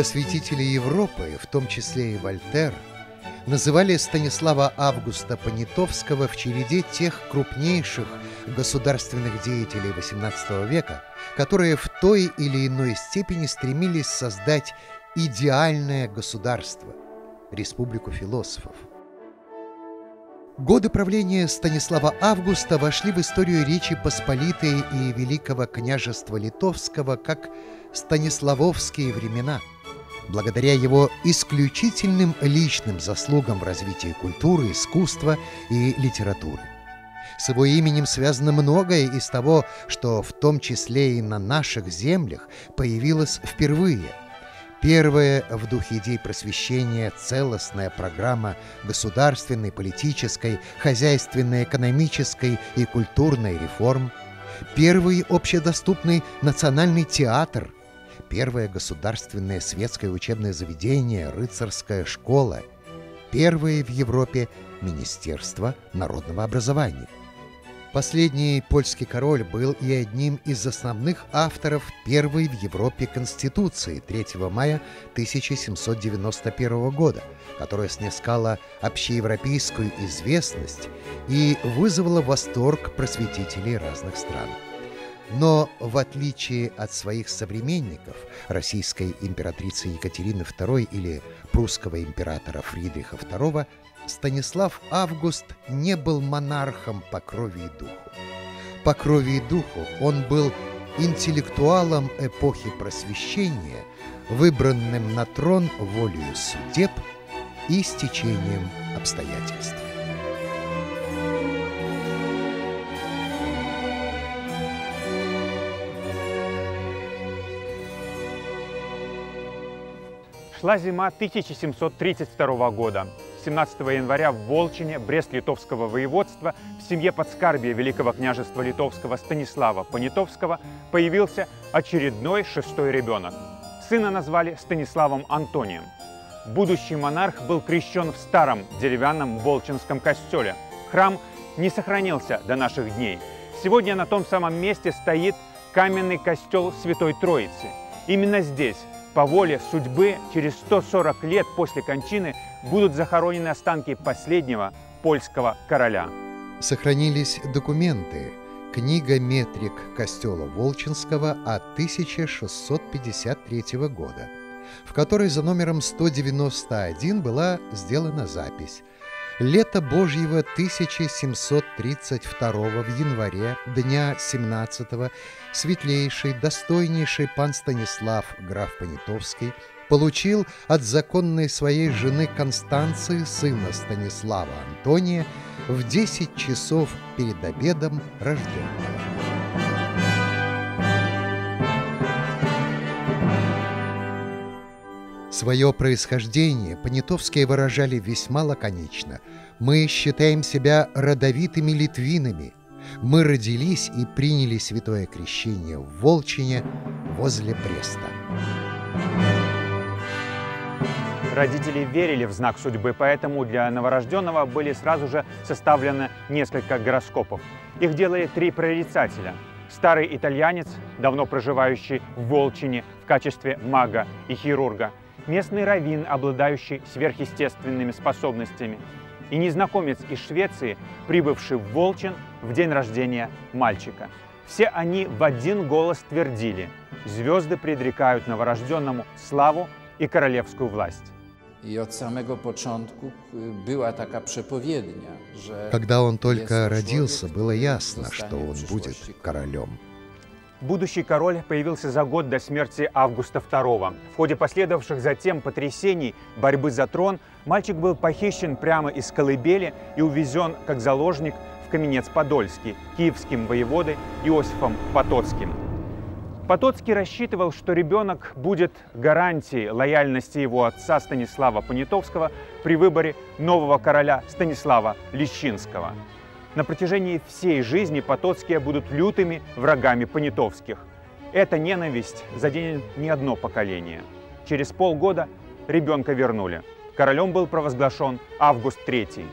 Просветители Европы, в том числе и Вольтер, называли Станислава Августа Понятовского в череде тех крупнейших государственных деятелей XVIII века, которые в той или иной степени стремились создать идеальное государство, республику философов. Годы правления Станислава Августа вошли в историю Речи Посполитой и Великого княжества Литовского как Станиславовские времена, благодаря его исключительным личным заслугам в развитии культуры, искусства и литературы. С его именем связано многое из того, что в том числе и на наших землях появилось впервые – Первая в духе идей просвещения целостная программа государственной, политической, хозяйственной, экономической и культурной реформ. Первый общедоступный национальный театр. Первое государственное светское учебное заведение, рыцарская школа. Первое в Европе Министерство народного образования. Последний польский король был и одним из основных авторов первой в Европе Конституции 3 мая 1791 года, которая снискала общеевропейскую известность и вызвала восторг просветителей разных стран. Но в отличие от своих современников, российской императрицы Екатерины II или прусского императора Фридриха II, Станислав Август не был монархом по крови и духу. По крови и духу он был интеллектуалом эпохи Просвещения, выбранным на трон волею судеб и стечением обстоятельств. Шла зима 1732 года. 17 января в Волчине, Брест-Литовского воеводства, в семье подскарбия Великого княжества Литовского Станислава Понятовского появился очередной шестой ребенок. Сына назвали Станиславом Антонием. Будущий монарх был крещен в старом деревянном Волчинском костеле. Храм не сохранился до наших дней. Сегодня на том самом месте стоит каменный костел Святой Троицы. Именно здесь по воле судьбы через 140 лет после кончины будут захоронены останки последнего польского короля. Сохранились документы. Книга «Метрик костела Волчинского» от 1653 года, в которой за номером 191 была сделана запись Лето Божьего 1732 в январе, дня 17 светлейший, достойнейший пан Станислав, граф Понятовский, получил от законной своей жены Констанции, сына Станислава Антония, в 10 часов перед обедом рожденного. Свое происхождение понятовские выражали весьма лаконично. «Мы считаем себя родовитыми литвинами. Мы родились и приняли святое крещение в Волчине возле Бреста». Родители верили в знак судьбы, поэтому для новорожденного были сразу же составлены несколько гороскопов. Их делали три прорицателя. Старый итальянец, давно проживающий в Волчине в качестве мага и хирурга – местный раввин, обладающий сверхъестественными способностями, и незнакомец из Швеции, прибывший в Волчин в день рождения мальчика. Все они в один голос твердили «Звезды предрекают новорожденному славу и королевскую власть». И от самого początku была такая przepowiednia, że Когда он только родился, было ясно, что он будет королем. Будущий король появился за год до смерти Августа II. В ходе последовавших затем потрясений борьбы за трон мальчик был похищен прямо из колыбели и увезен как заложник в Каменец-Подольский киевским воеводой Иосифом Потоцким. Потоцкий рассчитывал, что ребенок будет гарантией лояльности его отца Станислава Понятовского при выборе нового короля Станислава Лещинского. На протяжении всей жизни Потоцкие будут лютыми врагами понятовских. Эта ненависть заденет не одно поколение. Через полгода ребенка вернули. Королем был провозглашен Август III.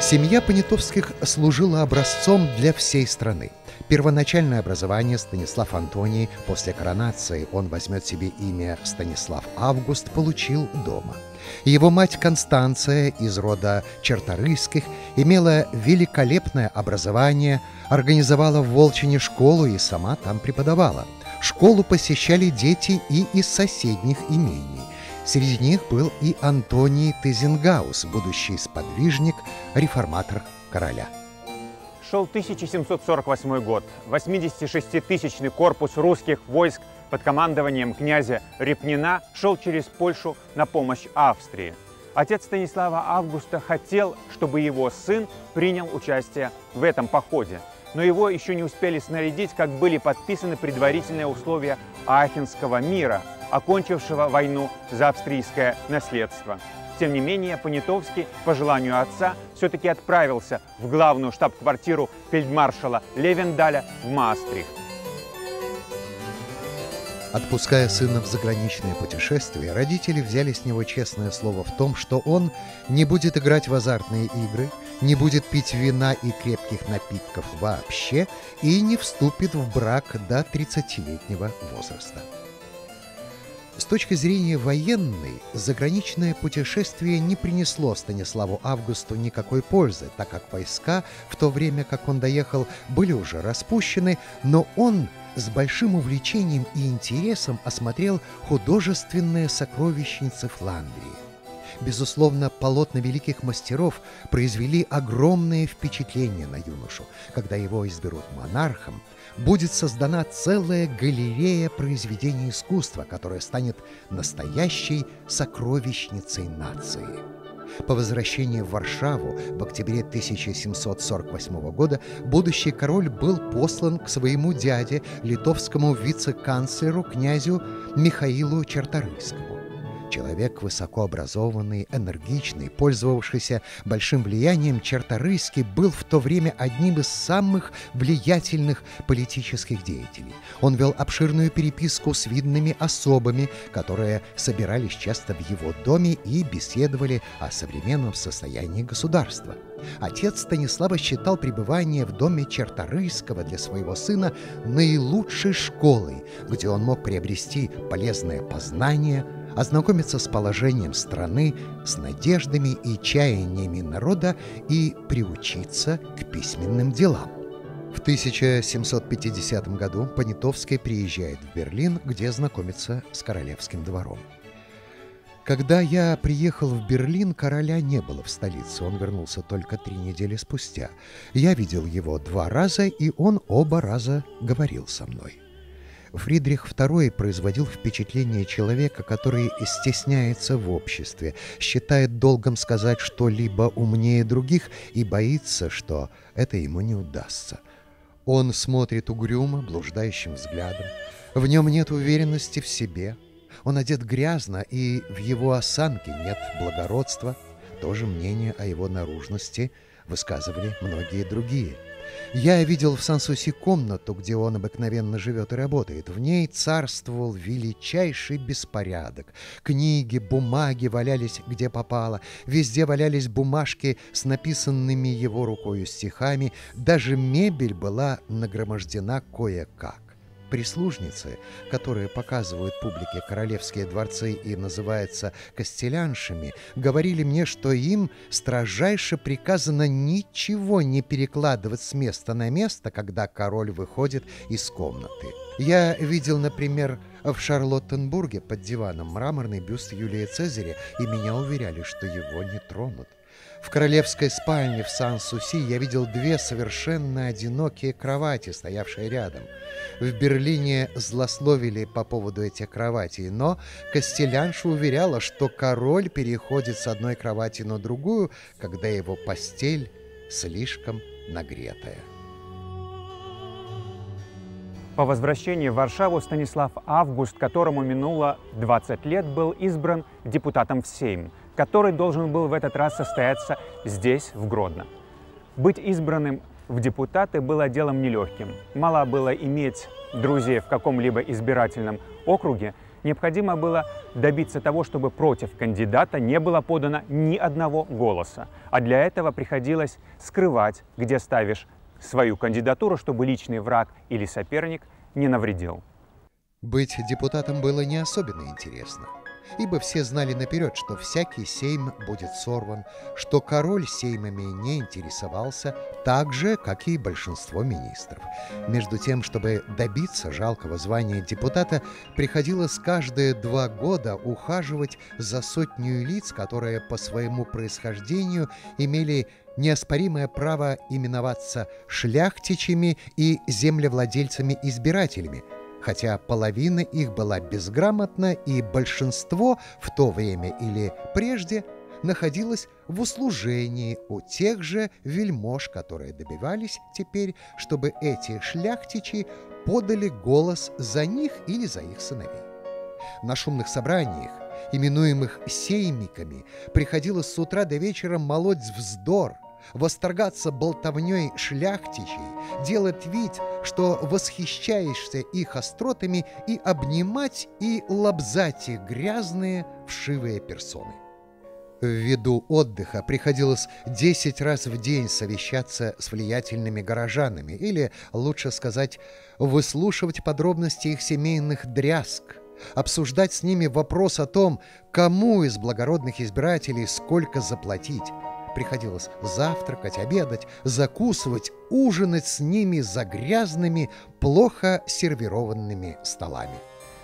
Семья Понятовских служила образцом для всей страны. Первоначальное образование Станислав Антоний после коронации, он возьмет себе имя Станислав Август, получил дома. Его мать Констанция из рода Черторыйских имела великолепное образование, организовала в Волчине школу и сама там преподавала. Школу посещали дети и из соседних имений. Среди них был и Антоний Тезенгаус, будущий сподвижник, реформатор короля. Шел 1748 год. 86-тысячный корпус русских войск под командованием князя Репнина шел через Польшу на помощь Австрии. Отец Станислава Августа хотел, чтобы его сын принял участие в этом походе. Но его еще не успели снарядить, как были подписаны предварительные условия Ахенского мира, окончившего войну за австрийское наследство. Тем не менее, Понятовский, по желанию отца, все-таки отправился в главную штаб-квартиру фельдмаршала Левендаля в Маастрихт. Отпуская сына в заграничное путешествие, родители взяли с него честное слово в том, что он не будет играть в азартные игры, не будет пить вина и крепких напитков вообще и не вступит в брак до 30-летнего возраста. С точки зрения военной, заграничное путешествие не принесло Станиславу Августу никакой пользы, так как войска, в то время как он доехал, были уже распущены, но он с большим увлечением и интересом осмотрел художественные сокровищницы Фландрии. Безусловно, полотна великих мастеров произвели огромное впечатление на юношу. Когда его изберут монархом, будет создана целая галерея произведений искусства, которая станет настоящей сокровищницей нации. По возвращении в Варшаву в октябре 1748 года будущий король был послан к своему дяде, литовскому вице-канцлеру князю Михаилу Черторийскому. Человек высокообразованный, энергичный, пользовавшийся большим влиянием, Черторыйский был в то время одним из самых влиятельных политических деятелей. Он вел обширную переписку с видными особами, которые собирались часто в его доме и беседовали о современном состоянии государства. Отец Станислава считал пребывание в доме Черторыйского для своего сына наилучшей школой, где он мог приобрести полезное познание – ознакомиться с положением страны, с надеждами и чаяниями народа и приучиться к письменным делам. В 1750 году Понятовский приезжает в Берлин, где знакомится с королевским двором. Когда я приехал в Берлин, короля не было в столице, он вернулся только три недели спустя. Я видел его два раза, и он оба раза говорил со мной. Фридрих II производил впечатление человека, который стесняется в обществе, считает долгом сказать что-либо умнее других и боится, что это ему не удастся. Он смотрит угрюмо, блуждающим взглядом. В нем нет уверенности в себе. Он одет грязно, и в его осанке нет благородства. То же мнение о его наружности высказывали многие другие – я видел в Сансуси комнату, где он обыкновенно живет и работает. В ней царствовал величайший беспорядок. Книги, бумаги валялись где попало. Везде валялись бумажки с написанными его рукою стихами. Даже мебель была нагромождена кое-как прислужницы, которые показывают публике королевские дворцы и называются костеляншами, говорили мне, что им строжайше приказано ничего не перекладывать с места на место, когда король выходит из комнаты. Я видел, например, в Шарлоттенбурге под диваном мраморный бюст Юлия Цезаря, и меня уверяли, что его не тронут. В королевской спальне в Сан-Суси я видел две совершенно одинокие кровати, стоявшие рядом. В Берлине злословили по поводу этих кроватей, но Костелянша уверяла, что король переходит с одной кровати на другую, когда его постель слишком нагретая. По возвращении в Варшаву Станислав Август, которому минуло 20 лет, был избран депутатом в Сейм, который должен был в этот раз состояться здесь, в Гродно. Быть избранным в депутаты было делом нелегким. Мало было иметь друзей в каком-либо избирательном округе, необходимо было добиться того, чтобы против кандидата не было подано ни одного голоса. А для этого приходилось скрывать, где ставишь свою кандидатуру, чтобы личный враг или соперник не навредил. Быть депутатом было не особенно интересно ибо все знали наперед, что всякий сейм будет сорван, что король сеймами не интересовался, так же, как и большинство министров. Между тем, чтобы добиться жалкого звания депутата, приходилось каждые два года ухаживать за сотню лиц, которые по своему происхождению имели неоспоримое право именоваться шляхтичами и землевладельцами-избирателями – хотя половина их была безграмотна и большинство в то время или прежде находилось в услужении у тех же вельмож, которые добивались теперь, чтобы эти шляхтичи подали голос за них или за их сыновей. На шумных собраниях, именуемых сеймиками, приходилось с утра до вечера молоть вздор – восторгаться болтовней шляхтичей, делать вид, что восхищаешься их остротами, и обнимать и лобзать их грязные, вшивые персоны. Ввиду отдыха приходилось 10 раз в день совещаться с влиятельными горожанами, или, лучше сказать, выслушивать подробности их семейных дрязг, обсуждать с ними вопрос о том, кому из благородных избирателей сколько заплатить, Приходилось завтракать, обедать, закусывать, ужинать с ними за грязными, плохо сервированными столами.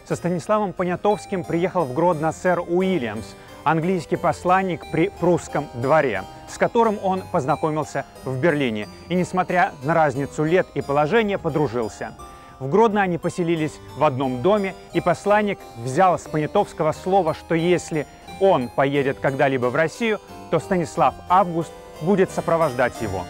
Со Станиславом Понятовским приехал в Гродно сэр Уильямс, английский посланник при прусском дворе, с которым он познакомился в Берлине и, несмотря на разницу лет и положения, подружился. В Гродно они поселились в одном доме, и посланник взял с Понятовского слово, что если он поедет когда-либо в Россию, то Станислав Август будет сопровождать его.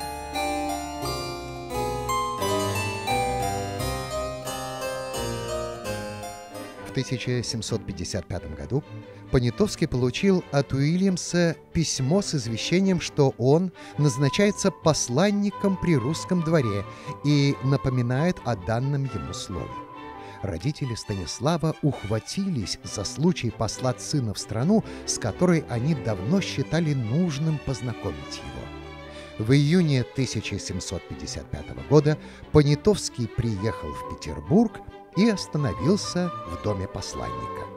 В 1755 году Понятовский получил от Уильямса письмо с извещением, что он назначается посланником при русском дворе и напоминает о данном ему слове родители Станислава ухватились за случай послать сына в страну, с которой они давно считали нужным познакомить его. В июне 1755 года Понятовский приехал в Петербург и остановился в доме посланника.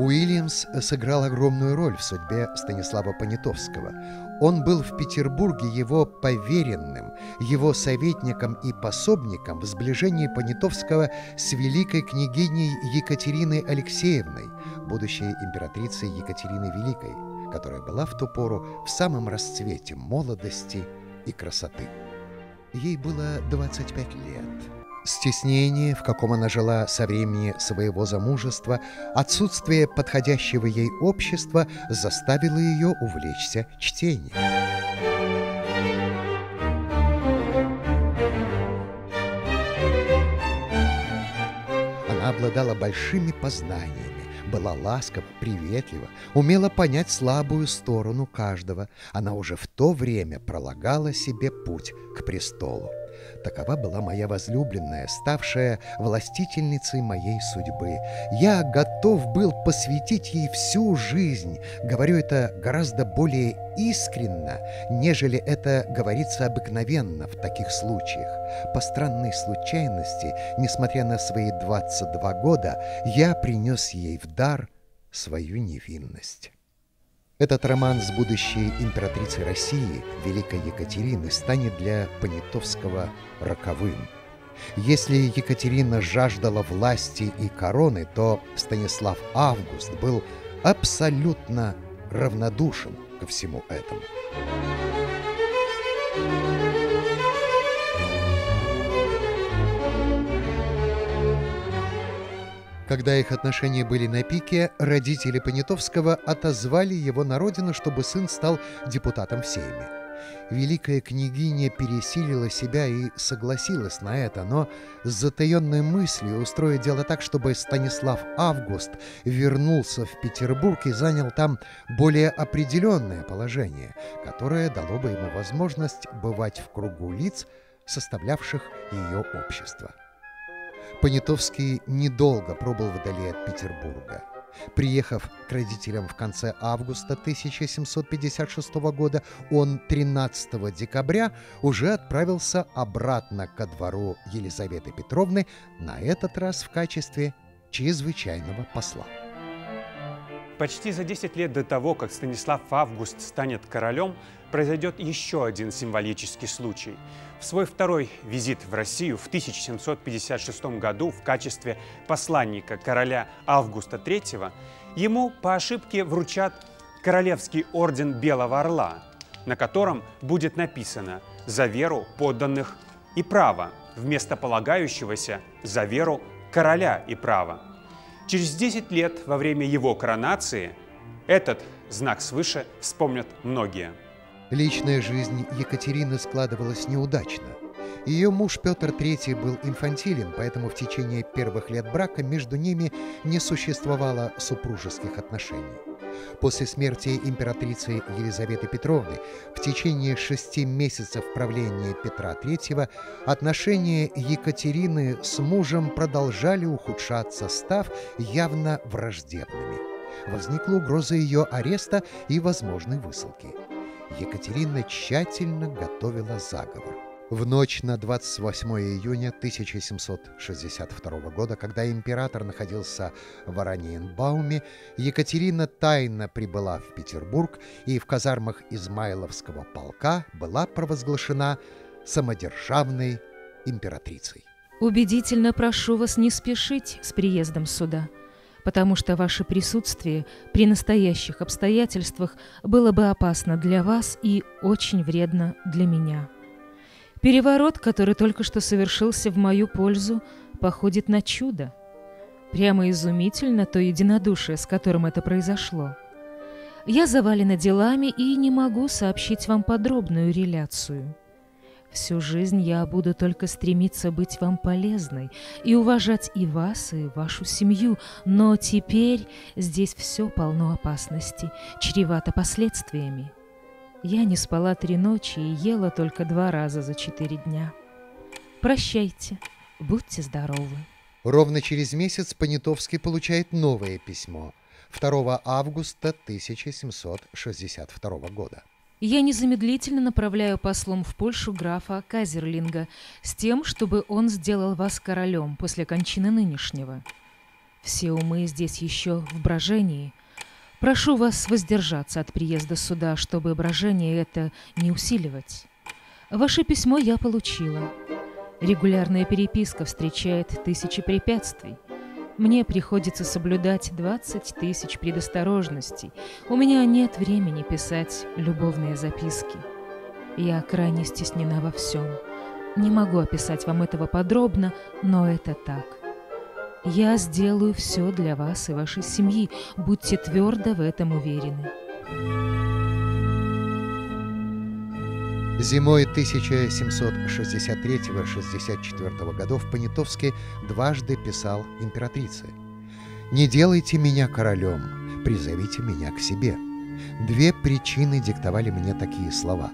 Уильямс сыграл огромную роль в судьбе Станислава Понятовского. Он был в Петербурге его поверенным, его советником и пособником в сближении Понятовского с великой княгиней Екатериной Алексеевной, будущей императрицей Екатерины Великой, которая была в ту пору в самом расцвете молодости и красоты. Ей было 25 лет. Стеснение, в каком она жила со времени своего замужества, отсутствие подходящего ей общества заставило ее увлечься чтением. Она обладала большими познаниями, была ласкова, приветлива, умела понять слабую сторону каждого. Она уже в то время пролагала себе путь к престолу. Такова была моя возлюбленная, ставшая властительницей моей судьбы. Я готов был посвятить ей всю жизнь. Говорю это гораздо более искренно, нежели это говорится обыкновенно в таких случаях. По странной случайности, несмотря на свои 22 года, я принес ей в дар свою невинность. Этот роман с будущей императрицей России, Великой Екатерины, станет для Понятовского роковым. Если Екатерина жаждала власти и короны, то Станислав Август был абсолютно равнодушен ко всему этому. Когда их отношения были на пике, родители Понятовского отозвали его на родину, чтобы сын стал депутатом в Сейме. Великая княгиня пересилила себя и согласилась на это, но с затаенной мыслью устроить дело так, чтобы Станислав Август вернулся в Петербург и занял там более определенное положение, которое дало бы ему возможность бывать в кругу лиц, составлявших ее общество. Понятовский недолго пробыл вдали от Петербурга. Приехав к родителям в конце августа 1756 года, он 13 декабря уже отправился обратно ко двору Елизаветы Петровны, на этот раз в качестве чрезвычайного посла. Почти за 10 лет до того, как Станислав Август станет королем, произойдет еще один символический случай. В свой второй визит в Россию в 1756 году в качестве посланника короля Августа III ему по ошибке вручат Королевский орден Белого Орла, на котором будет написано «За веру подданных и право» вместо полагающегося «За веру короля и права». Через 10 лет во время его коронации этот знак свыше вспомнят многие. Личная жизнь Екатерины складывалась неудачно. Ее муж Петр III был инфантилен, поэтому в течение первых лет брака между ними не существовало супружеских отношений. После смерти императрицы Елизаветы Петровны в течение шести месяцев правления Петра III отношения Екатерины с мужем продолжали ухудшаться, став явно враждебными. Возникла угроза ее ареста и возможной высылки. Екатерина тщательно готовила заговор. В ночь на 28 июня 1762 года, когда император находился в Ораниенбауме, Екатерина тайно прибыла в Петербург и в казармах Измайловского полка была провозглашена самодержавной императрицей. Убедительно прошу вас не спешить с приездом сюда, потому что ваше присутствие при настоящих обстоятельствах было бы опасно для вас и очень вредно для меня. Переворот, который только что совершился в мою пользу, походит на чудо. Прямо изумительно то единодушие, с которым это произошло. Я завалена делами и не могу сообщить вам подробную реляцию. Всю жизнь я буду только стремиться быть вам полезной и уважать и вас, и вашу семью, но теперь здесь все полно опасностей, чревато последствиями. Я не спала три ночи и ела только два раза за четыре дня. Прощайте, будьте здоровы. Ровно через месяц Понятовский получает новое письмо 2 августа 1762 года. Я незамедлительно направляю послом в Польшу графа Казерлинга с тем, чтобы он сделал вас королем после кончины нынешнего. Все умы здесь еще в брожении – Прошу вас воздержаться от приезда сюда, чтобы брожение это не усиливать. Ваше письмо я получила. Регулярная переписка встречает тысячи препятствий. Мне приходится соблюдать 20 тысяч предосторожностей. У меня нет времени писать любовные записки. Я крайне стеснена во всем. Не могу описать вам этого подробно, но это так. Я сделаю все для вас и вашей семьи. Будьте твердо в этом уверены. Зимой 1763-64 годов Понятовский дважды писал императрице «Не делайте меня королем, призовите меня к себе». Две причины диктовали мне такие слова.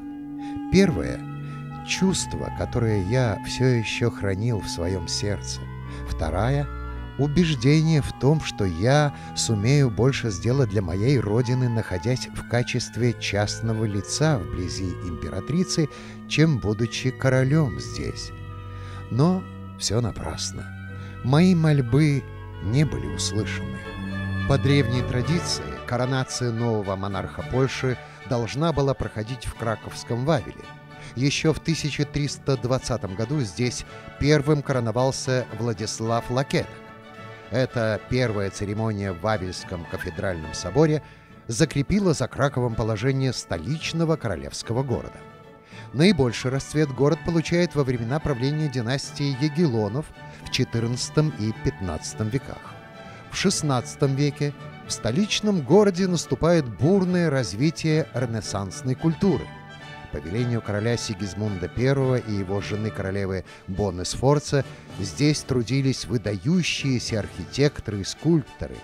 Первое — чувство, которое я все еще хранил в своем сердце. Вторая — убеждение в том, что я сумею больше сделать для моей родины, находясь в качестве частного лица вблизи императрицы, чем будучи королем здесь. Но все напрасно. Мои мольбы не были услышаны. По древней традиции коронация нового монарха Польши должна была проходить в Краковском Вавиле. Еще в 1320 году здесь первым короновался Владислав Лакеток. Эта первая церемония в Вавельском кафедральном соборе закрепила за Краковом положение столичного королевского города. Наибольший расцвет город получает во времена правления династии Егелонов в XIV и XV веках. В XVI веке в столичном городе наступает бурное развитие ренессансной культуры – по велению короля Сигизмунда I и его жены королевы Бонны Сфорца здесь трудились выдающиеся архитекторы и скульпторы.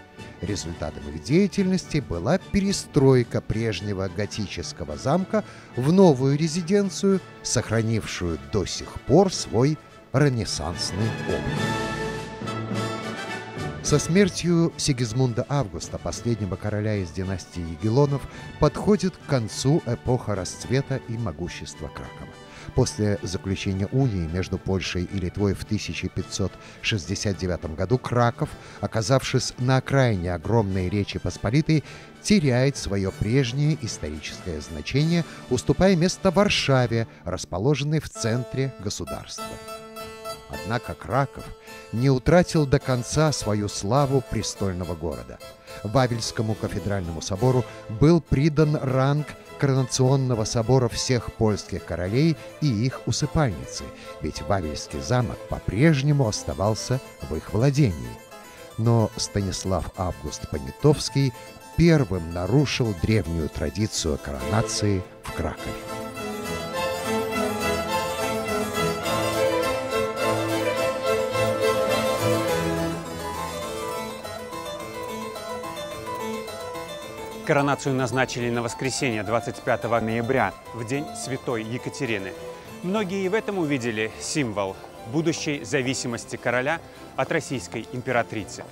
Результатом их деятельности была перестройка прежнего готического замка в новую резиденцию, сохранившую до сих пор свой ренессансный облик. Со смертью Сигизмунда Августа, последнего короля из династии Егелонов, подходит к концу эпоха расцвета и могущества Кракова. После заключения унии между Польшей и Литвой в 1569 году Краков, оказавшись на окраине огромной Речи Посполитой, теряет свое прежнее историческое значение, уступая место Варшаве, расположенной в центре государства. Однако Краков не утратил до конца свою славу престольного города. Вавельскому кафедральному собору был придан ранг коронационного собора всех польских королей и их усыпальницы, ведь Вавельский замок по-прежнему оставался в их владении. Но Станислав Август Понятовский первым нарушил древнюю традицию коронации в Кракове. Коронацию назначили на воскресенье 25 ноября, в день святой Екатерины. Многие в этом увидели символ будущей зависимости короля от российской императрицы.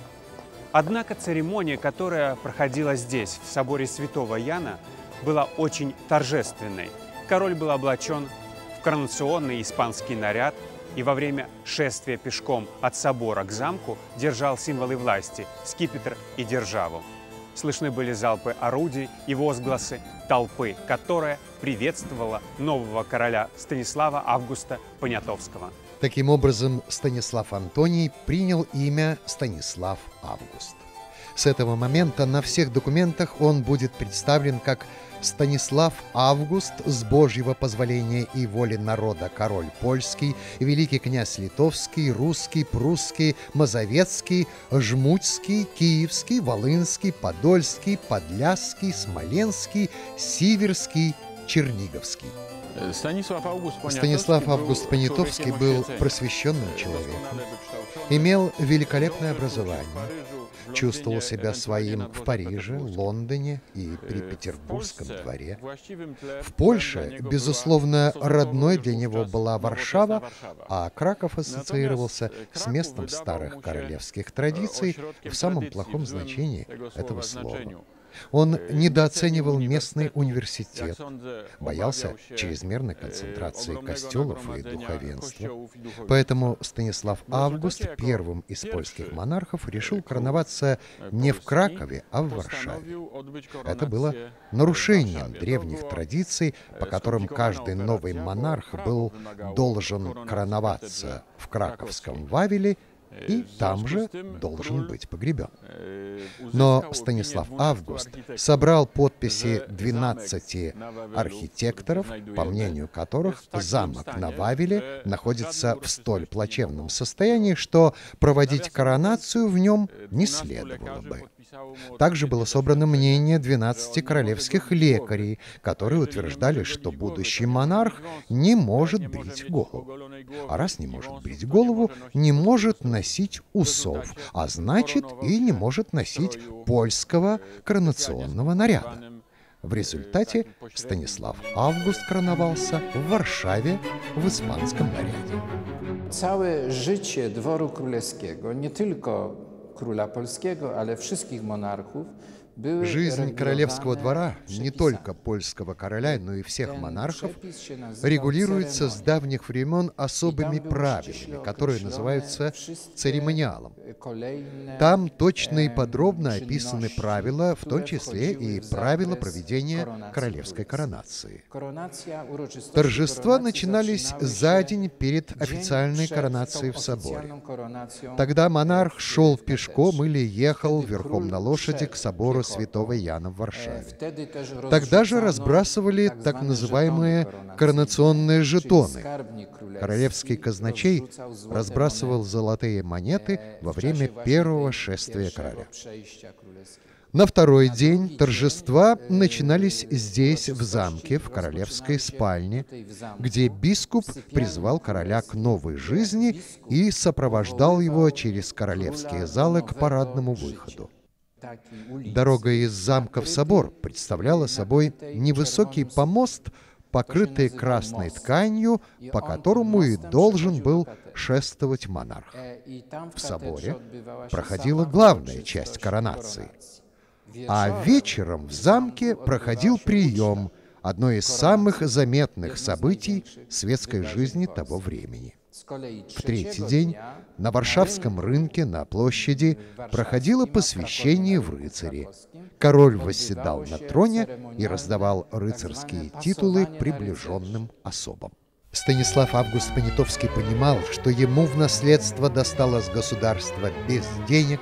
Однако церемония, которая проходила здесь, в соборе святого Яна, была очень торжественной. Король был облачен в коронационный испанский наряд и во время шествия пешком от собора к замку держал символы власти – скипетр и державу. Слышны были залпы орудий и возгласы толпы, которая приветствовала нового короля Станислава Августа Понятовского. Таким образом, Станислав Антоний принял имя Станислав Август. С этого момента на всех документах он будет представлен как Станислав Август с Божьего позволения и воли народа король польский, великий князь литовский, русский, прусский, мазовецкий, жмутский, киевский, волынский, подольский, подляский, смоленский, сиверский, черниговский. Станислав Август Станислав Август Понятовский был просвещенным человеком, имел великолепное образование, чувствовал себя своим в Париже, Лондоне и при Петербургском дворе. В Польше, безусловно, родной для него была Варшава, а Краков ассоциировался с местом старых королевских традиций в самом плохом значении этого слова. Он недооценивал местный университет, боялся чрезмерной концентрации костелов и духовенства. Поэтому Станислав Август, первым из польских монархов, решил короноваться не в Кракове, а в Варшаве. Это было нарушением древних традиций, по которым каждый новый монарх был должен короноваться в краковском Вавиле и там же должен быть погребен. Но Станислав Август собрал подписи 12 архитекторов, по мнению которых замок на Вавиле находится в столь плачевном состоянии, что проводить коронацию в нем не следовало бы. Также было собрано мнение 12 королевских лекарей, которые утверждали, что будущий монарх не может брить голову. А раз не может брить голову, не может носить усов, а значит и не может носить польского коронационного наряда. В результате Станислав Август короновался в Варшаве в испанском наряде. Całe życie dworu królewskiego, nie tylko króla polskiego, ale wszystkich monarchów, Жизнь королевского двора, не только польского короля, но и всех монархов, регулируется с давних времен особыми правилами, которые называются церемониалом. Там точно и подробно описаны правила, в том числе и правила проведения королевской коронации. Торжества начинались за день перед официальной коронацией в соборе. Тогда монарх шел пешком или ехал верхом на лошади к собору святого Яна в Варшаве. Тогда же разбрасывали так называемые коронационные жетоны. Королевский казначей разбрасывал золотые монеты во время первого шествия короля. На второй день торжества начинались здесь, в замке, в королевской спальне, где бискуп призвал короля к новой жизни и сопровождал его через королевские залы к парадному выходу. Дорога из замка в собор представляла собой невысокий помост, покрытый красной тканью, по которому и должен был шествовать монарх. В соборе проходила главная часть коронации. А вечером в замке проходил прием, одно из самых заметных событий светской жизни того времени. В третий день на Варшавском рынке на площади проходило посвящение в рыцари. Король восседал на троне и раздавал рыцарские титулы приближенным особам. Станислав Август Понятовский понимал, что ему в наследство досталось государство без денег,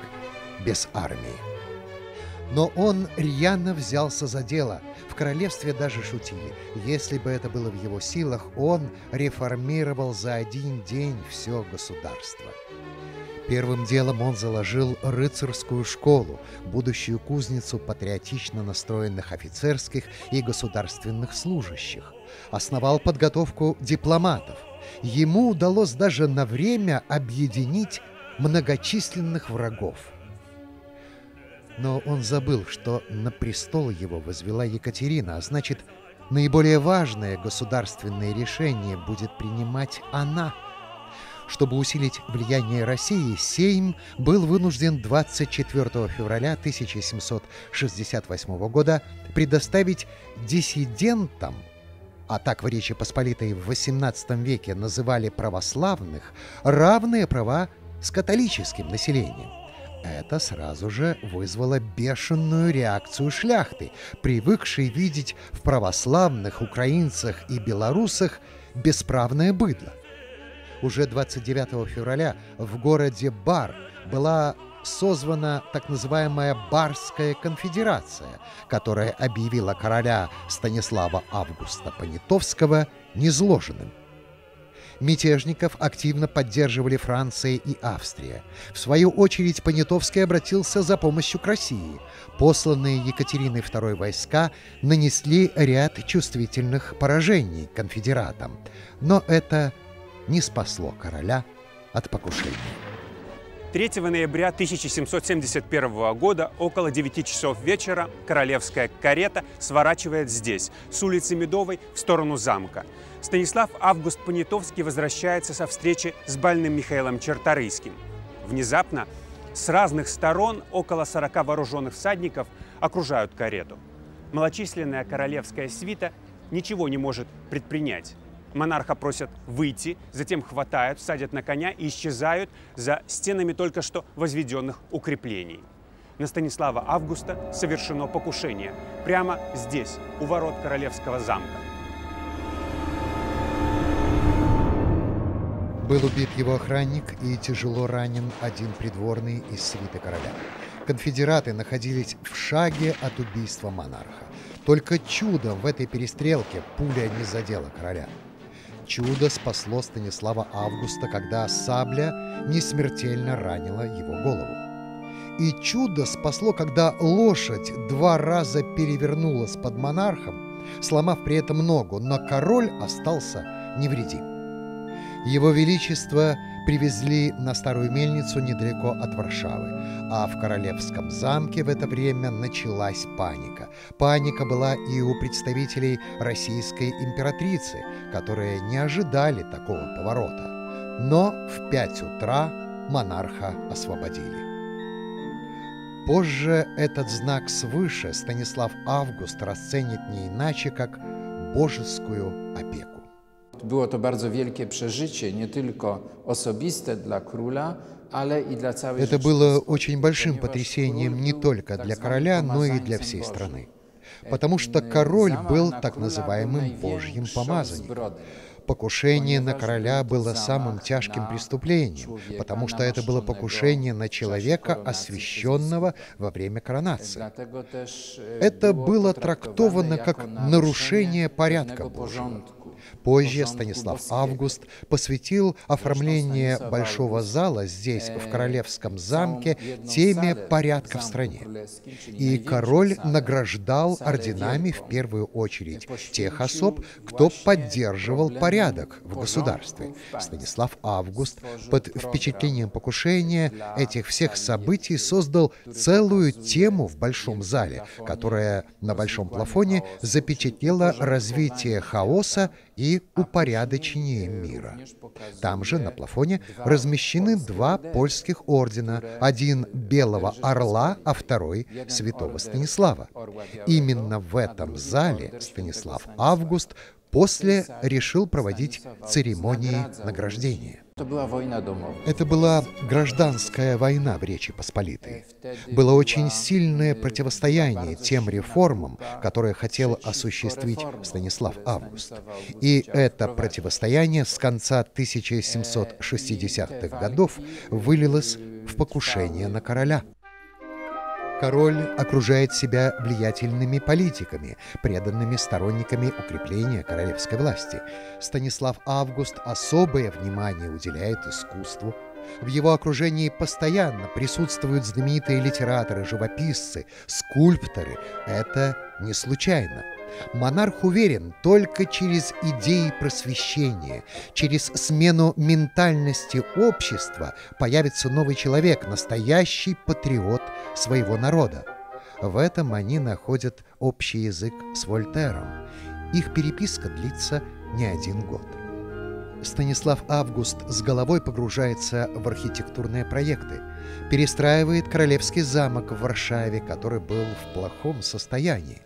без армии. Но он рьяно взялся за дело. Королевстве даже шутили. Если бы это было в его силах, он реформировал за один день все государство. Первым делом он заложил рыцарскую школу, будущую кузницу патриотично настроенных офицерских и государственных служащих. Основал подготовку дипломатов. Ему удалось даже на время объединить многочисленных врагов – но он забыл, что на престол его возвела Екатерина, а значит, наиболее важное государственное решение будет принимать она. Чтобы усилить влияние России, Сейм был вынужден 24 февраля 1768 года предоставить диссидентам, а так в Речи Посполитой в XVIII веке называли православных, равные права с католическим населением. Это сразу же вызвало бешеную реакцию шляхты, привыкшей видеть в православных украинцах и белорусах бесправное быдло. Уже 29 февраля в городе Бар была созвана так называемая Барская конфедерация, которая объявила короля Станислава Августа Понятовского незложенным. Мятежников активно поддерживали Франция и Австрия. В свою очередь Понятовский обратился за помощью к России. Посланные Екатериной II войска нанесли ряд чувствительных поражений конфедератам. Но это не спасло короля от покушения. 3 ноября 1771 года около 9 часов вечера королевская карета сворачивает здесь, с улицы Медовой в сторону замка. Станислав Август Понятовский возвращается со встречи с больным Михаилом Черторийским. Внезапно с разных сторон около 40 вооруженных всадников окружают карету. Малочисленная королевская свита ничего не может предпринять. Монарха просят выйти, затем хватают, садят на коня и исчезают за стенами только что возведенных укреплений. На Станислава Августа совершено покушение прямо здесь, у ворот Королевского замка. Был убит его охранник и тяжело ранен один придворный из свиты короля. Конфедераты находились в шаге от убийства монарха. Только чудом в этой перестрелке пуля не задела короля. Чудо спасло Станислава Августа, когда сабля не смертельно ранила его голову. И чудо спасло, когда лошадь два раза перевернулась под монархом, сломав при этом ногу, но король остался невредим. Его Величество привезли на старую мельницу недалеко от Варшавы, а в Королевском замке в это время началась паника. Паника была и у представителей российской императрицы, которые не ожидали такого поворота. Но в пять утра монарха освободили. Позже этот знак свыше Станислав Август расценит не иначе, как божескую опеку. Było to bardzo wielkie przeżycie, nie tylko osobiste dla króla, Это было очень большим потрясением не только для короля, но и для всей страны. Потому что король был так называемым Божьим помазанником. Покушение на короля было самым тяжким преступлением, потому что это было покушение на человека, освященного во время коронации. Это было трактовано как нарушение порядка Божьего. Позже Станислав Август посвятил оформление большого зала здесь, в Королевском замке, теме порядка в стране. И король награждал орденами в первую очередь тех особ, кто поддерживал порядок в государстве. Станислав Август под впечатлением покушения этих всех событий создал целую тему в большом зале, которая на большом плафоне запечатлела развитие хаоса и упорядочение мира. Там же на плафоне размещены два польских ордена, один Белого Орла, а второй Святого Станислава. Именно в этом зале Станислав Август после решил проводить церемонии награждения. Это была гражданская война в Речи Посполитой. Было очень сильное противостояние тем реформам, которые хотел осуществить Станислав Август. И это противостояние с конца 1760-х годов вылилось в покушение на короля. Король окружает себя влиятельными политиками, преданными сторонниками укрепления королевской власти. Станислав Август особое внимание уделяет искусству. В его окружении постоянно присутствуют знаменитые литераторы, живописцы, скульпторы. Это не случайно. Монарх уверен, только через идеи просвещения, через смену ментальности общества появится новый человек, настоящий патриот своего народа. В этом они находят общий язык с Вольтером. Их переписка длится не один год. Станислав Август с головой погружается в архитектурные проекты, перестраивает Королевский замок в Варшаве, который был в плохом состоянии.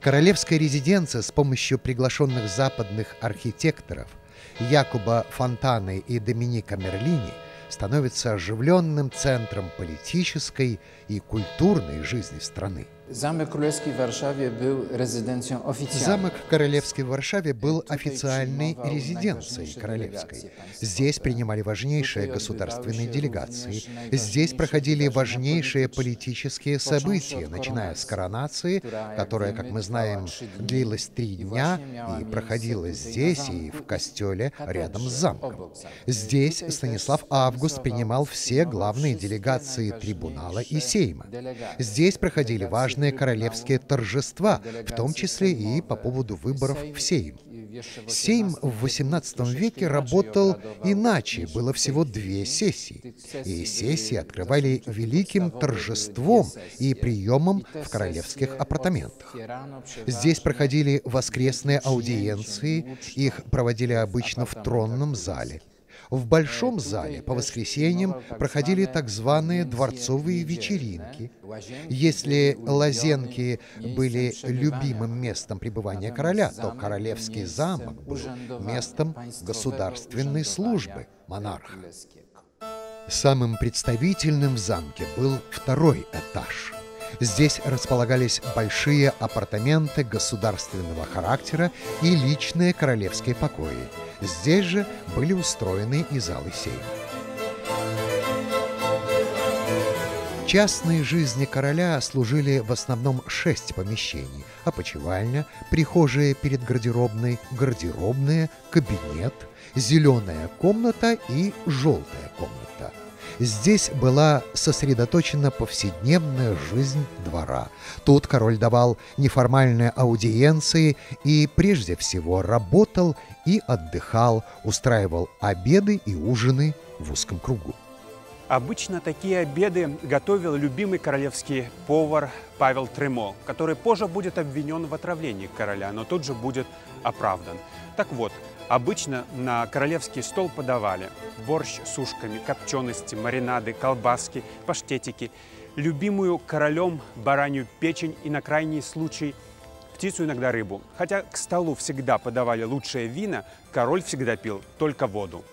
Королевская резиденция с помощью приглашенных западных архитекторов Якуба Фонтаны и Доминика Мерлини становится оживленным центром политической и культурной жизни страны. Замок w Warszawie był rezydencją oficjalną. Замок Королевский в Варшаве был официальной резиденцией королевской. Здесь принимали важнейшие государственные делегации. Здесь проходили важнейшие политические события, начиная с коронации, которая, как мы знаем, длилась три дня и проходила здесь и в костеле рядом с замком. Здесь Станислав Август принимал все главные делегации трибунала и сейма. Здесь проходили важные важные королевские торжества, в том числе и по поводу выборов в Сейм. Сейм в XVIII веке работал иначе, было всего две сессии. И сессии открывали великим торжеством и приемом в королевских апартаментах. Здесь проходили воскресные аудиенции, их проводили обычно в тронном зале. В большом зале по воскресеньям проходили так званые дворцовые вечеринки. Если лазенки были любимым местом пребывания короля, то королевский замок был местом государственной службы монарха. Самым представительным в замке был второй этаж – Здесь располагались большие апартаменты государственного характера и личные королевские покои. Здесь же были устроены и залы сейма. Частной жизни короля служили в основном шесть помещений. Опочивальня, прихожая перед гардеробной, гардеробная, кабинет, зеленая комната и желтая комната. Здесь была сосредоточена повседневная жизнь двора. Тут король давал неформальные аудиенции и прежде всего работал и отдыхал, устраивал обеды и ужины в узком кругу. Обычно такие обеды готовил любимый королевский повар Павел Тремо, который позже будет обвинен в отравлении короля, но тут же будет оправдан. Так вот, обычно на королевский стол подавали борщ с ушками, копчености, маринады, колбаски, паштетики, любимую королем баранью печень и на крайний случай птицу, иногда рыбу. Хотя к столу всегда подавали лучшее вина, король всегда пил только воду.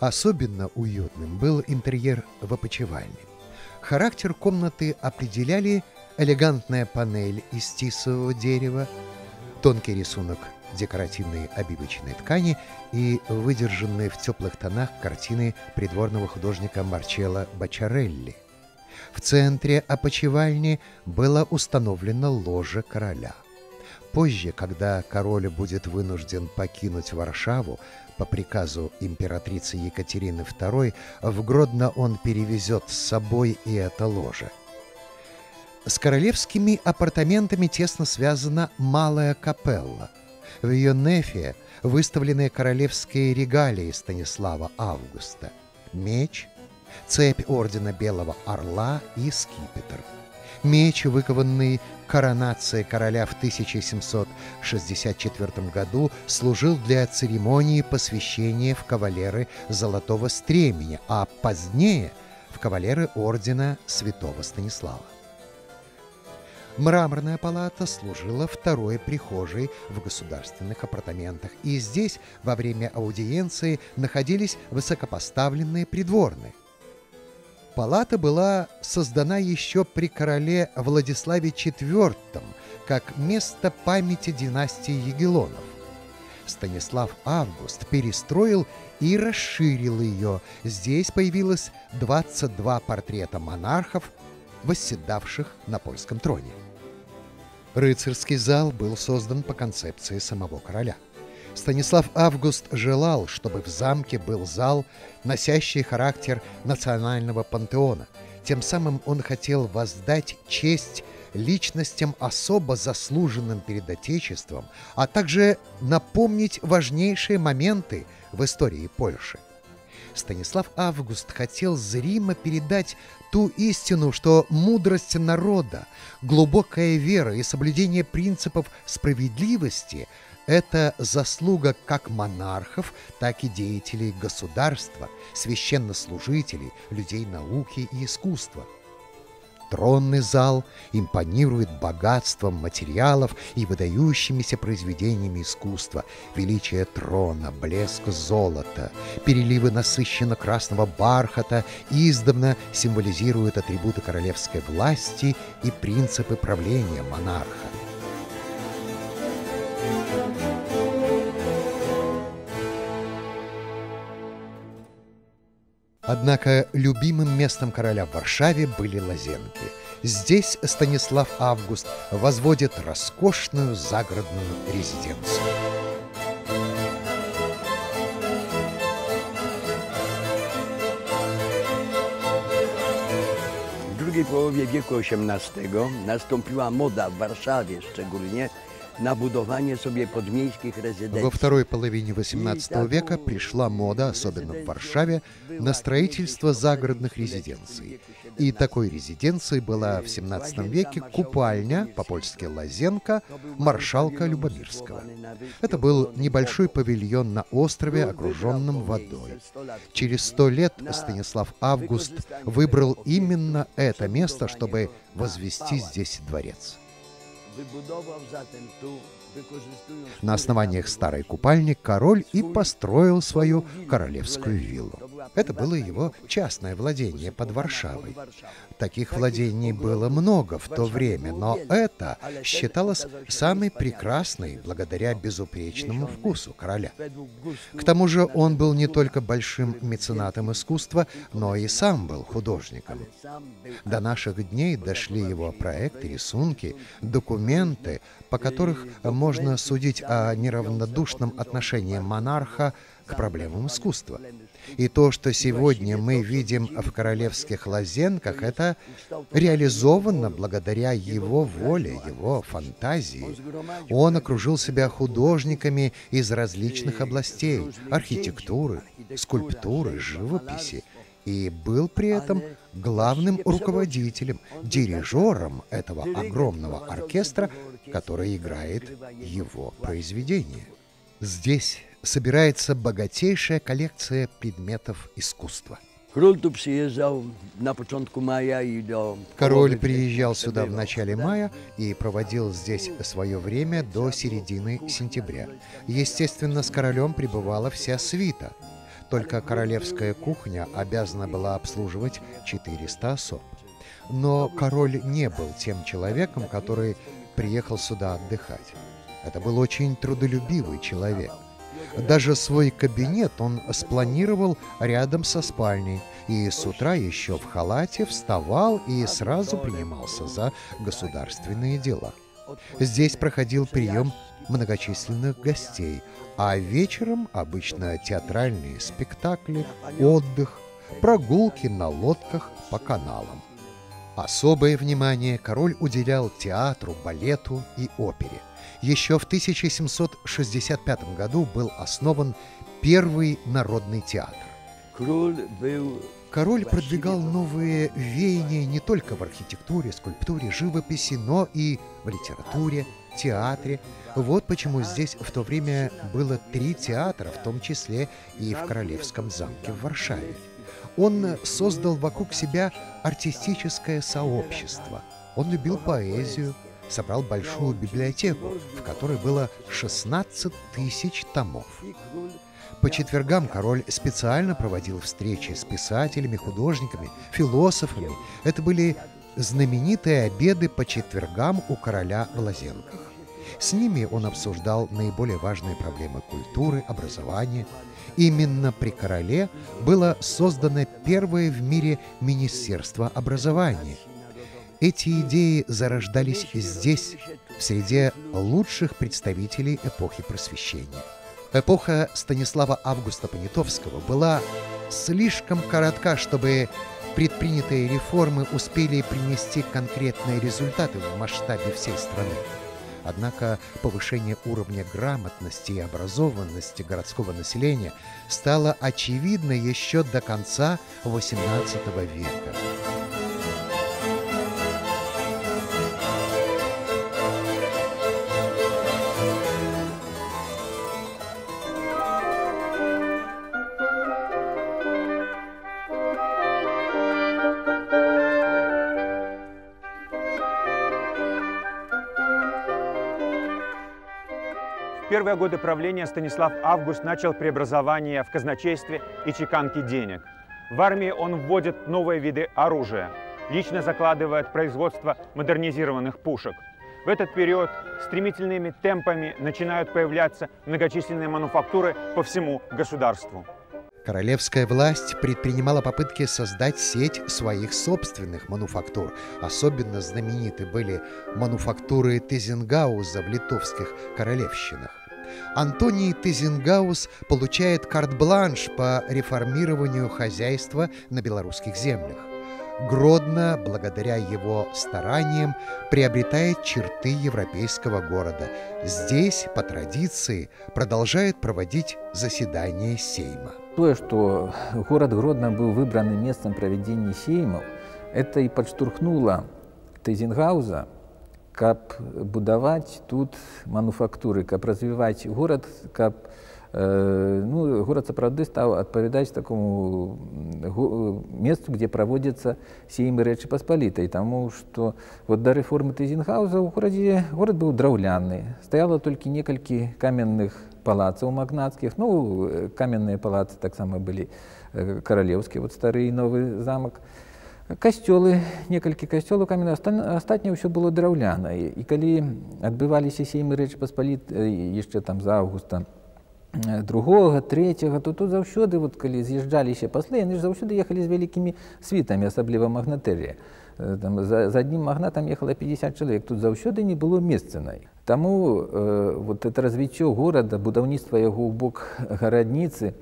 Особенно уютным был интерьер в опочивальне. Характер комнаты определяли элегантная панель из тисового дерева, тонкий рисунок декоративной обивочной ткани и выдержанные в теплых тонах картины придворного художника Марчелло Бачарелли. В центре опочивальни было установлено ложе короля – Позже, когда король будет вынужден покинуть Варшаву по приказу императрицы Екатерины II, в Гродно он перевезет с собой и это ложе. С королевскими апартаментами тесно связана Малая капелла. В ее нефе выставлены королевские регалии Станислава Августа. Меч, цепь ордена Белого Орла и скипетр. Меч, выкованный коронацией короля в 1764 году, служил для церемонии посвящения в кавалеры Золотого Стременя, а позднее – в кавалеры ордена Святого Станислава. Мраморная палата служила второй прихожей в государственных апартаментах, и здесь во время аудиенции находились высокопоставленные придворные. Палата была создана еще при короле Владиславе IV как место памяти династии Егелонов. Станислав Август перестроил и расширил ее. Здесь появилось 22 портрета монархов, восседавших на польском троне. Рыцарский зал был создан по концепции самого короля. Станислав Август желал, чтобы в замке был зал, носящий характер национального пантеона. Тем самым он хотел воздать честь личностям особо заслуженным перед Отечеством, а также напомнить важнейшие моменты в истории Польши. Станислав Август хотел зримо передать ту истину, что мудрость народа, глубокая вера и соблюдение принципов справедливости – это заслуга как монархов, так и деятелей государства, священнослужителей, людей науки и искусства – Тронный зал импонирует богатством материалов и выдающимися произведениями искусства. Величие трона, блеск золота, переливы насыщенно красного бархата издавна символизируют атрибуты королевской власти и принципы правления монарха. Однако любимым местом короля в Варшаве были лазенки. Здесь Станислав Август возводит роскошную загородную резиденцию. W drugiej połowie wieku XVIII nastąpiła moda w Warszawie szczególnie на будование себе подмейских резиденций. Во второй половине XVIII века пришла мода, особенно в Варшаве, на строительство загородных резиденций. И такой резиденцией была в XVII веке купальня, по-польски Лазенка, маршалка Любомирского. Это был небольшой павильон на острове, окруженном водой. Через сто лет Станислав Август выбрал именно это место, чтобы возвести здесь дворец. Wybudował zatem tu На основаниях старой купальни король и построил свою королевскую виллу. Это было его частное владение под Варшавой. Таких владений было много в то время, но это считалось самой прекрасной благодаря безупречному вкусу короля. К тому же он был не только большим меценатом искусства, но и сам был художником. До наших дней дошли его проекты, рисунки, документы, по которых можно судить о неравнодушном отношении монарха к проблемам искусства. И то, что сегодня мы видим в королевских лазенках, это реализовано благодаря его воле, его фантазии. Он окружил себя художниками из различных областей – архитектуры, скульптуры, живописи – и был при этом главным руководителем, дирижером этого огромного оркестра, который играет его произведения. Здесь собирается богатейшая коллекция предметов искусства. Король приезжал сюда в начале мая и проводил здесь свое время до середины сентября. Естественно, с королем пребывала вся свита. Только королевская кухня обязана была обслуживать 400 особ. Но король не был тем человеком, который приехал сюда отдыхать. Это был очень трудолюбивый человек – даже свой кабинет он спланировал рядом со спальней, и с утра еще в халате вставал и сразу принимался за государственные дела. Здесь проходил прием многочисленных гостей, а вечером обычно театральные спектакли, отдых, прогулки на лодках по каналам. Особое внимание король уделял театру, балету и опере. Еще в 1765 году был основан первый народный театр. Король продвигал новые веяния не только в архитектуре, скульптуре, живописи, но и в литературе, театре. Вот почему здесь в то время было три театра, в том числе и в Королевском замке в Варшаве. Он создал вокруг себя артистическое сообщество. Он любил поэзию, собрал большую библиотеку, в которой было 16 тысяч томов. По четвергам король специально проводил встречи с писателями, художниками, философами. Это были знаменитые обеды по четвергам у короля в Лазенках. С ними он обсуждал наиболее важные проблемы культуры, образования. Именно при короле было создано первое в мире Министерство образования. Эти идеи зарождались здесь, в среде лучших представителей эпохи просвещения. Эпоха Станислава Августа Понятовского была слишком коротка, чтобы предпринятые реформы успели принести конкретные результаты в масштабе всей страны. Однако повышение уровня грамотности и образованности городского населения стало очевидно еще до конца XVIII века. Первые годы правления Станислав Август начал преобразование в казначействе и чеканке денег. В армии он вводит новые виды оружия, лично закладывает производство модернизированных пушек. В этот период стремительными темпами начинают появляться многочисленные мануфактуры по всему государству. Королевская власть предпринимала попытки создать сеть своих собственных мануфактур. Особенно знамениты были мануфактуры Тезенгауза в литовских королевщинах. Антоний Тезенгаус получает карт-бланш по реформированию хозяйства на белорусских землях. Гродно, благодаря его стараниям, приобретает черты европейского города. Здесь, по традиции, продолжает проводить заседания Сейма. То, что город Гродно был выбранным местом проведения Сеймов, это и подштурхнуло Тезенгауза каб будаваць тут мануфактуры, каб развіваць горад, каб э, ну, горад сапраўды стаў адпавядаць такому месту, где праводзяцца сеймы рэчы паспалітай, таму што вот да рэформы Тызенхауза ў горадзе горад быў драўляны. стаяла толькі некалькі каменных палацаў магнацкіх, ну каменныя палацы таксама былі каралеўскі вот стары новы замак касцёлы некалькі касцёлаў камена астатняе ўсё было драўлянае і калі адбываліся сеймы рэч паспаліт яшчэ там за августа другога третьего то тут заўсёды вот калі з'язджаліся паслы яны ж заўсёды ехалі з вялікімі світамі асабліва магнатэрія там за, за аднім магнатам ехала 50 чалавек тут заўсёды не было месцанай таму э, вот это развіццё горада будаўніцтва яго ў бок гарадніцы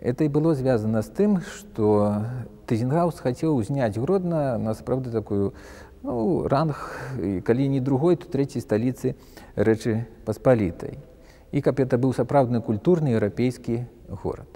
это і было звязана з тым што Тызенгаус хацеў узняць Гродна на сапраўды такую ну, ранг, і калі не другой, то трэцяй сталіцы рэчы паспалітай. І каб это быў сапраўдны культурны еўрапейскі горад.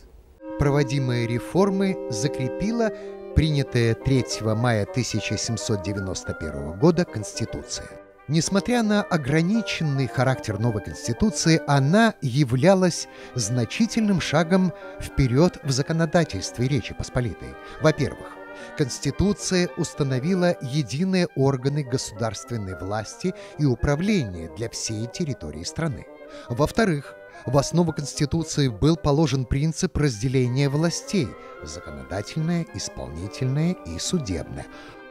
Проводимые реформы закрепила принятая 3 мая 1791 года Конституция. Несмотря на ограниченный характер новой Конституции, она являлась значительным шагом вперед в законодательстве Речи Посполитой. Во-первых, Конституция установила единые органы государственной власти и управления для всей территории страны. Во-вторых, в основу Конституции был положен принцип разделения властей – законодательная, исполнительная и судебная,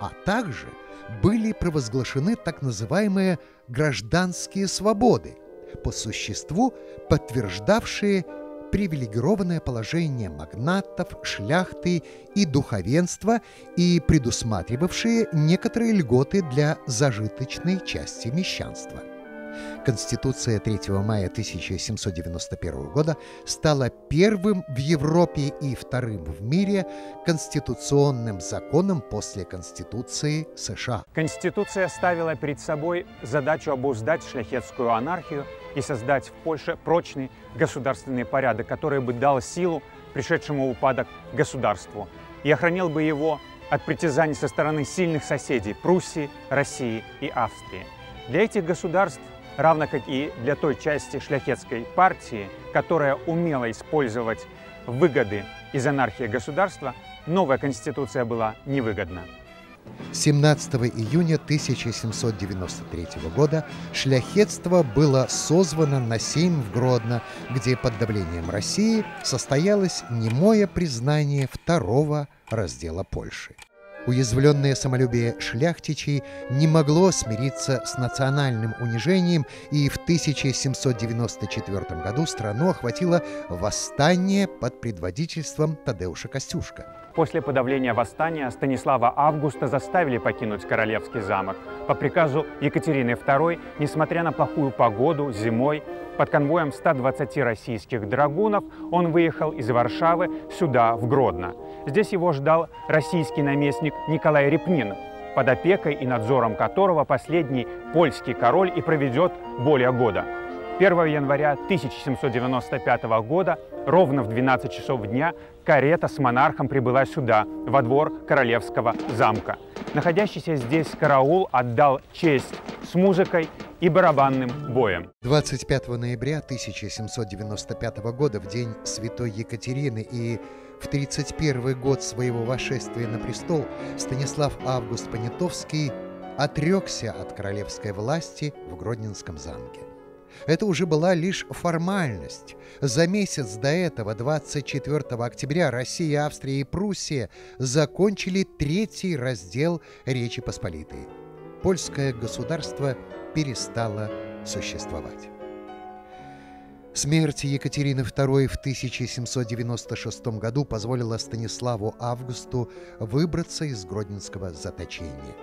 а также – были провозглашены так называемые гражданские свободы, по существу подтверждавшие привилегированное положение магнатов, шляхты и духовенства и предусматривавшие некоторые льготы для зажиточной части мещанства – Конституция 3 мая 1791 года стала первым в Европе и вторым в мире конституционным законом после Конституции США. Конституция ставила перед собой задачу обуздать шляхетскую анархию и создать в Польше прочный государственный порядок, который бы дал силу пришедшему в упадок государству и охранил бы его от притязаний со стороны сильных соседей Пруссии, России и Австрии. Для этих государств равно как и для той части шляхетской партии, которая умела использовать выгоды из анархии государства, новая конституция была невыгодна. 17 июня 1793 года шляхетство было созвано на Сейм в Гродно, где под давлением России состоялось немое признание второго раздела Польши. Уязвленное самолюбие шляхтичей не могло смириться с национальным унижением, и в 1794 году страну охватило восстание под предводительством Тадеуша Костюшка. После подавления восстания Станислава Августа заставили покинуть Королевский замок. По приказу Екатерины II, несмотря на плохую погоду, зимой, под конвоем 120 российских драгунов он выехал из Варшавы сюда, в Гродно. Здесь его ждал российский наместник Николай Репнин, под опекой и надзором которого последний польский король и проведет более года. 1 января 1795 года, ровно в 12 часов дня, карета с монархом прибыла сюда, во двор королевского замка. Находящийся здесь караул отдал честь с музыкой и барабанным боем. 25 ноября 1795 года, в день Святой Екатерины и в 31 год своего восшествия на престол Станислав Август Понятовский отрекся от королевской власти в Гродненском замке. Это уже была лишь формальность. За месяц до этого, 24 октября, Россия, Австрия и Пруссия закончили третий раздел Речи Посполитой. Польское государство перестало существовать. Смерть Екатерины II в 1796 году позволила Станиславу Августу выбраться из Гродненского заточения.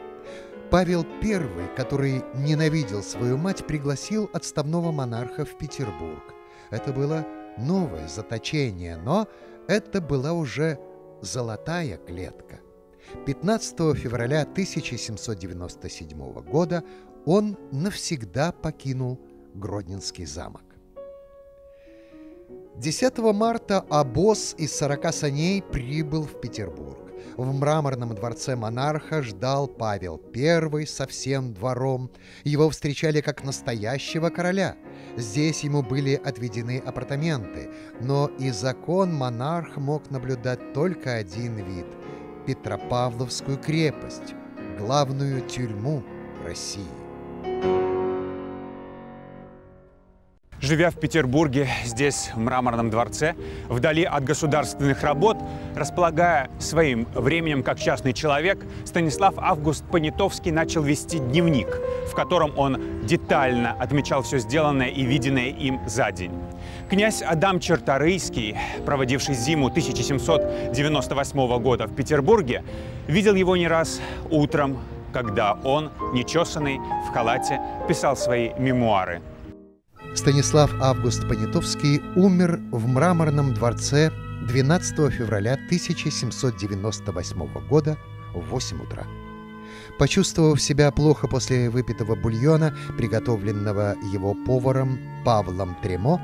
Павел I, который ненавидел свою мать, пригласил отставного монарха в Петербург. Это было новое заточение, но это была уже золотая клетка. 15 февраля 1797 года он навсегда покинул Гродненский замок. 10 марта обоз из 40 саней прибыл в Петербург. В мраморном дворце монарха ждал Павел I со всем двором. Его встречали как настоящего короля. Здесь ему были отведены апартаменты, но и закон монарх мог наблюдать только один вид – Петропавловскую крепость, главную тюрьму России. Живя в Петербурге, здесь, в Мраморном дворце, вдали от государственных работ, располагая своим временем как частный человек, Станислав Август Понятовский начал вести дневник, в котором он детально отмечал все сделанное и виденное им за день. Князь Адам Черторийский, проводивший зиму 1798 года в Петербурге, видел его не раз утром, когда он, нечесанный, в халате, писал свои мемуары – Станислав Август Понятовский умер в Мраморном дворце 12 февраля 1798 года в 8 утра. Почувствовав себя плохо после выпитого бульона, приготовленного его поваром Павлом Тремо,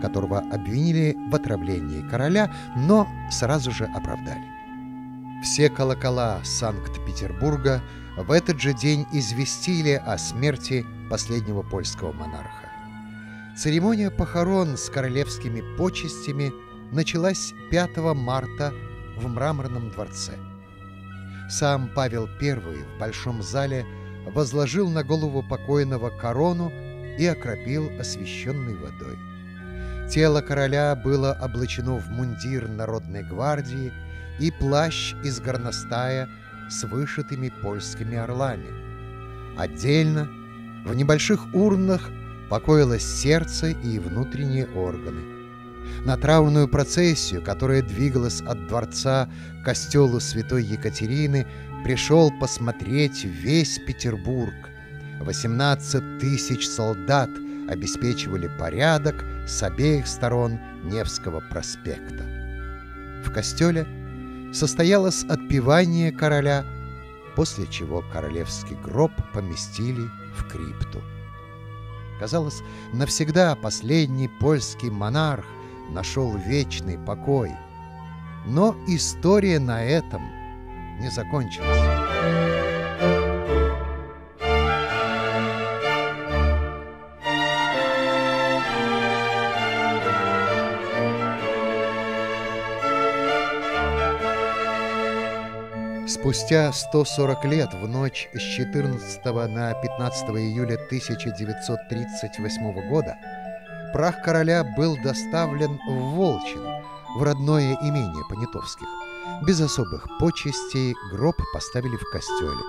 которого обвинили в отравлении короля, но сразу же оправдали. Все колокола Санкт-Петербурга в этот же день известили о смерти последнего польского монарха. Церемония похорон с королевскими почестями началась 5 марта в Мраморном дворце. Сам Павел I в Большом зале возложил на голову покойного корону и окропил освященной водой. Тело короля было облачено в мундир Народной гвардии и плащ из горностая с вышитыми польскими орлами. Отдельно, в небольших урнах покоилось сердце и внутренние органы. На траурную процессию, которая двигалась от дворца к костелу святой Екатерины, пришел посмотреть весь Петербург. 18 тысяч солдат обеспечивали порядок с обеих сторон Невского проспекта. В костеле состоялось отпевание короля, после чего королевский гроб поместили в крипту. Казалось, навсегда последний польский монарх нашел вечный покой. Но история на этом не закончилась. Спустя 140 лет, в ночь с 14 на 15 июля 1938 года, прах короля был доставлен в Волчин, в родное имение Понятовских. Без особых почестей гроб поставили в костеле.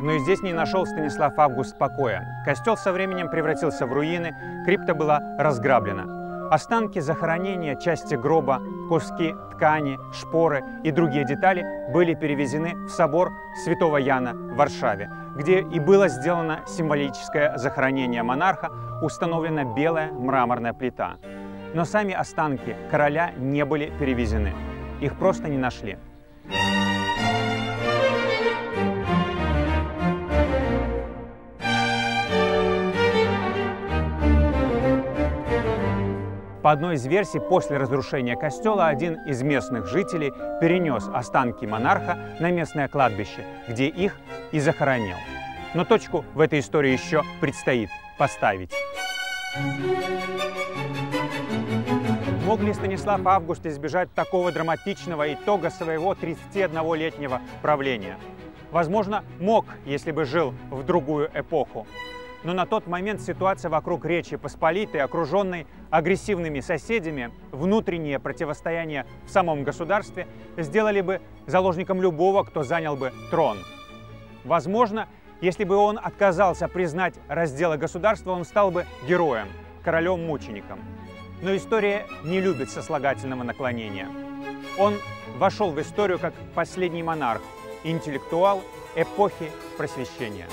Но и здесь не нашел Станислав Август покоя. Костел со временем превратился в руины, крипта была разграблена. Останки захоронения, части гроба, куски ткани, шпоры и другие детали были перевезены в собор Святого Яна в Варшаве, где и было сделано символическое захоронение монарха, установлена белая мраморная плита. Но сами останки короля не были перевезены. Их просто не нашли. По одной из версий, после разрушения костела один из местных жителей перенес останки монарха на местное кладбище, где их и захоронил. Но точку в этой истории еще предстоит поставить. Мог ли Станислав Август избежать такого драматичного итога своего 31-летнего правления? Возможно, мог, если бы жил в другую эпоху но на тот момент ситуация вокруг Речи Посполитой, окруженной агрессивными соседями, внутреннее противостояние в самом государстве сделали бы заложником любого, кто занял бы трон. Возможно, если бы он отказался признать разделы государства, он стал бы героем, королем-мучеником. Но история не любит сослагательного наклонения. Он вошел в историю как последний монарх, интеллектуал эпохи просвещения.